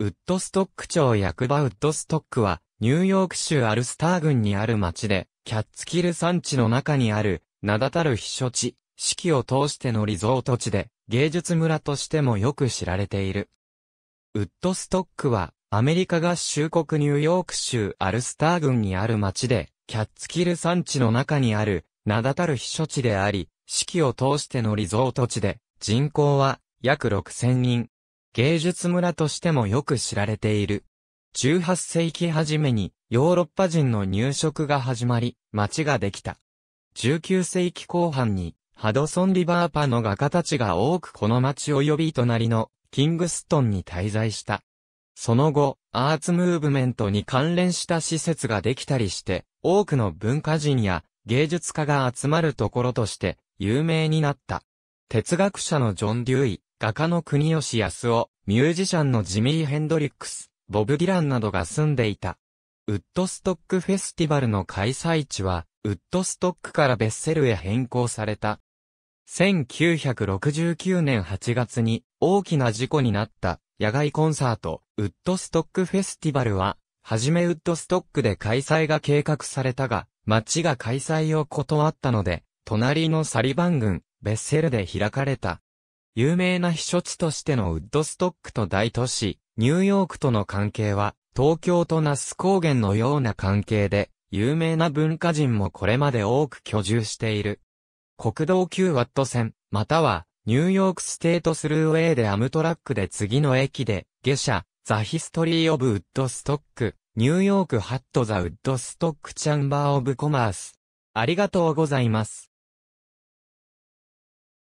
ウッドストック町役場ウッドストックは、ニューヨーク州アルスター郡にある町で、キャッツキル山地の中にある、名だたる避暑地、四季を通してのリゾート地で、芸術村としてもよく知られている。ウッドストックは、アメリカ合衆国ニューヨーク州アルスター郡にある町で、キャッツキル山地の中にある、名だたる避暑地であり、四季を通してのリゾート地で、人口は約6000人。芸術村としてもよく知られている。18世紀初めにヨーロッパ人の入植が始まり、町ができた。19世紀後半にハドソンリバーパの画家たちが多くこの町及び隣のキングストンに滞在した。その後、アーツムーブメントに関連した施設ができたりして、多くの文化人や芸術家が集まるところとして有名になった。哲学者のジョン・デューイ、画家の国吉康夫、ミュージシャンのジミー・ヘンドリックス、ボブ・ディランなどが住んでいた。ウッドストックフェスティバルの開催地は、ウッドストックからベッセルへ変更された。1969年8月に大きな事故になった野外コンサート、ウッドストックフェスティバルは、はじめウッドストックで開催が計画されたが、町が開催を断ったので、隣のサリバン郡、ベッセルで開かれた。有名な避暑地としてのウッドストックと大都市、ニューヨークとの関係は、東京と那須高原のような関係で、有名な文化人もこれまで多く居住している。国道9ワット線、または、ニューヨークステートスルーウェイでアムトラックで次の駅で、下車、ザ・ヒストリー・オブ・ウッドストック、ニューヨーク・ハット・ザ・ウッドストック・チャンバー・オブ・コマース。ありがとうございます。